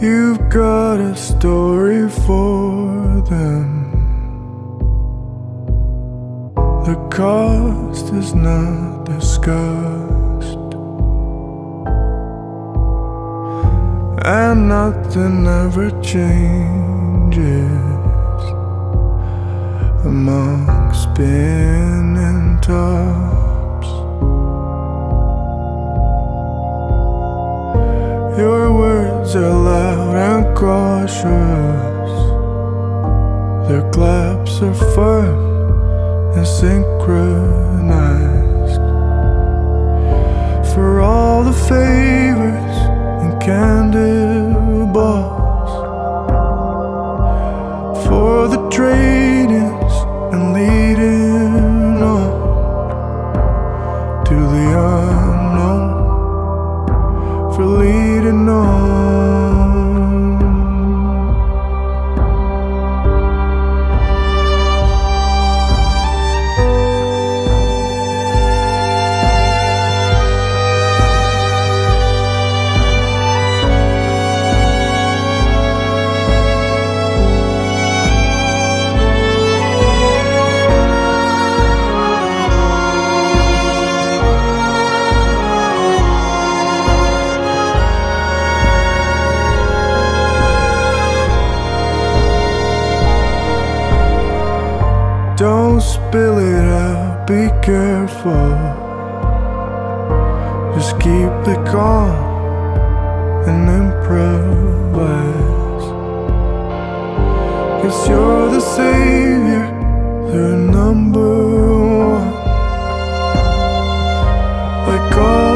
You've got a story for them. The cost is not discussed, and nothing ever changes among spinning tops. Your are loud and cautious. Their claps are firm and synchronized. For all the favors and candid balls. Just keep it calm and improvise. Cause you're the savior, the number one. Like all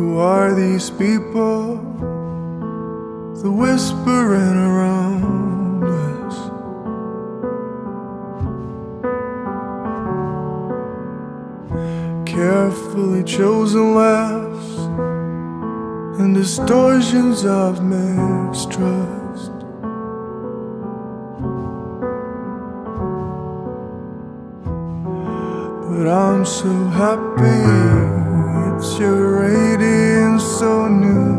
Who are these people? The whispering around us. Carefully chosen laughs and distortions of mistrust. But I'm so happy it's your radiance so new.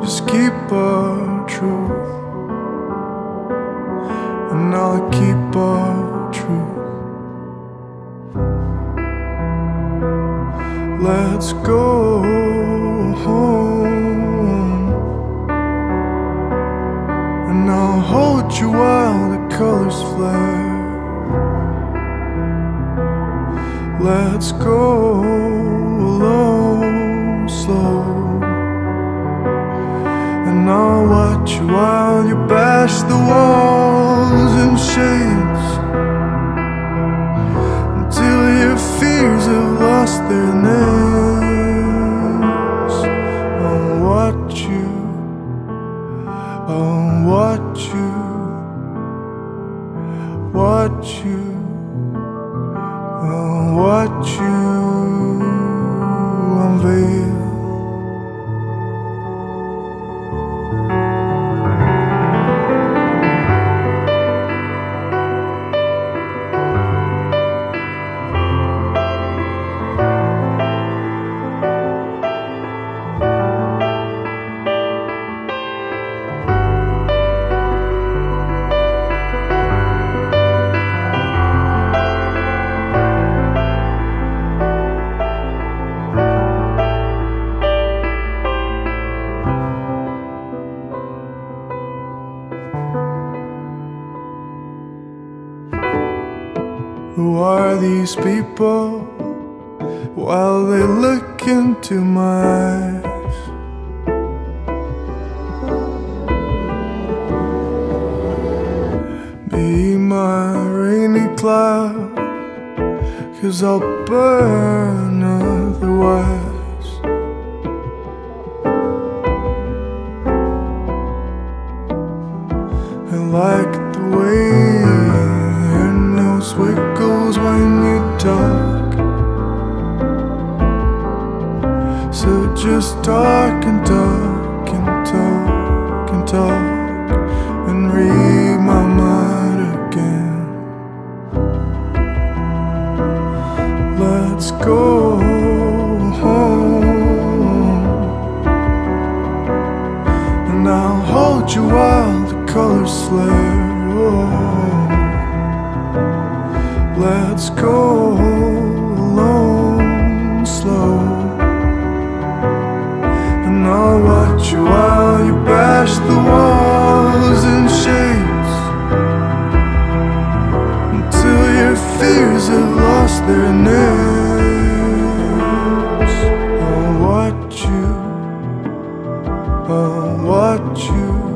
Just keep our truth, and I'll keep our truth. Let's go home, and I'll hold you while the colors flare. Let's go alone, slow. And I'll watch you while you bash the walls and shades until your fears have lost their names. These people while they look into my eyes. Be my rainy cloud, cause I'll burn otherwise. I like the way your nose wiggles talk. So just talk and talk and talk and talk and read my mind again. Let's go home, and I'll hold you while the colors slur. Oh, let's go alone, slow. And I'll watch you while you bash the walls and shades Until your fears have lost their names. I'll watch you, I'll watch you,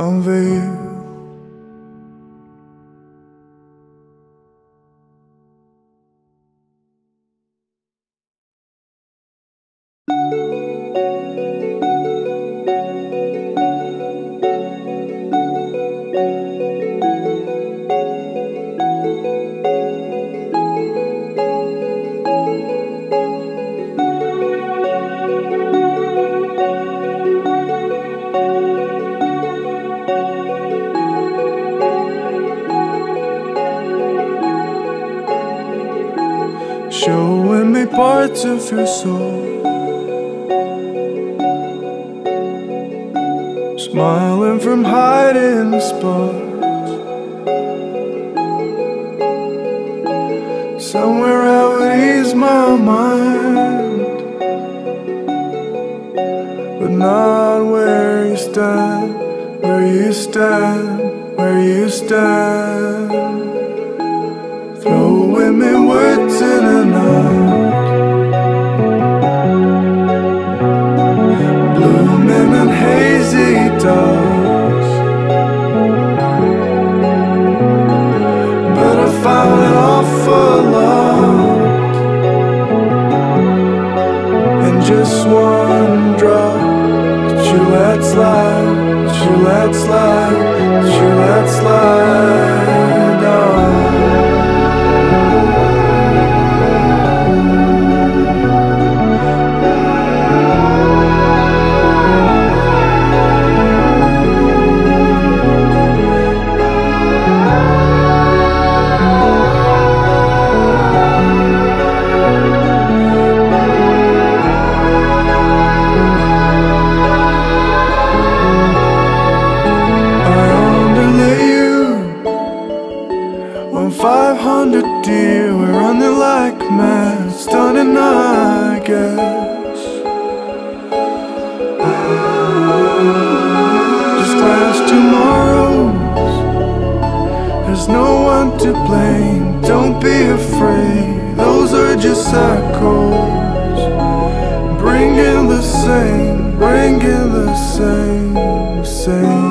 Unveil. Showing parts of your soul. Smiling from hiding spots. Somewhere I would ease my mind. But not where you stand, where you stand, where you stand. Throwing me words hazy no one to blame. Don't be afraid. Those are just echoes. Bringing the same, bringing the same, same.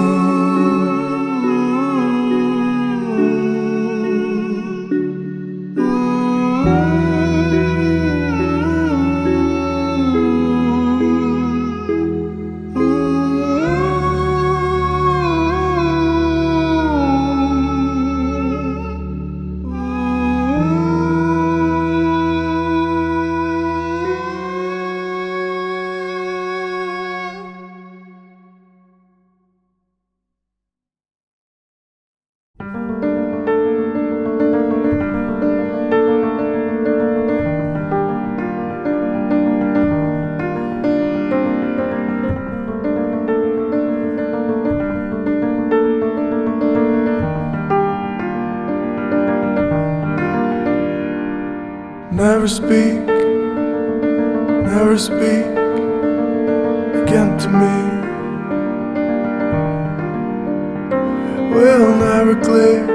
Never speak, never speak again to me. We'll never click,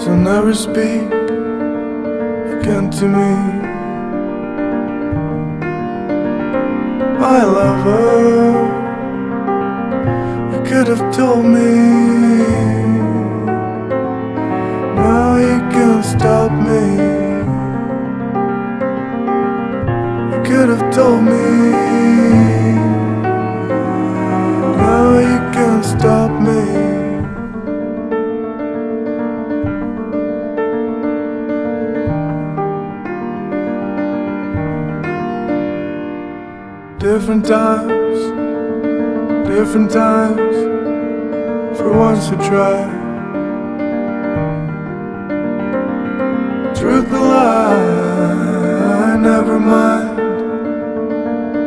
so never speak again to me. My lover, you could have told me. Now you can't stop me. Could have told me. Now you can't stop me. Different times, different times for once to try. Truth the lie, never mind,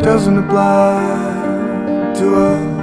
doesn't apply to us.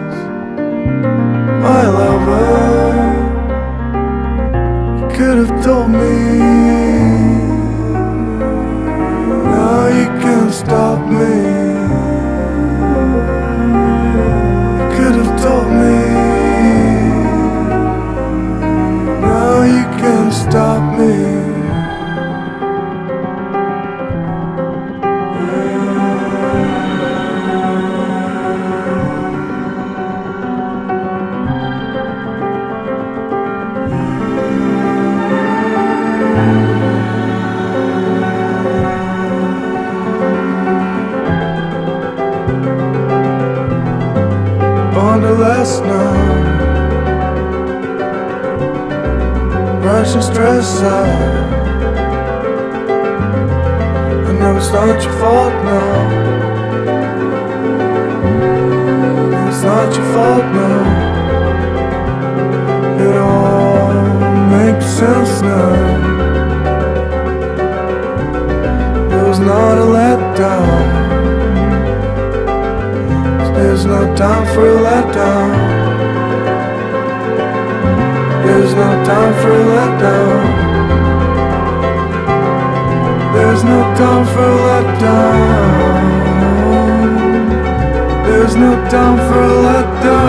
It's not your fault now. It's not your fault now. It all makes sense now. It was not a letdown. There's no time for a letdown. There's no time for a letdown. There's no time for a letdown.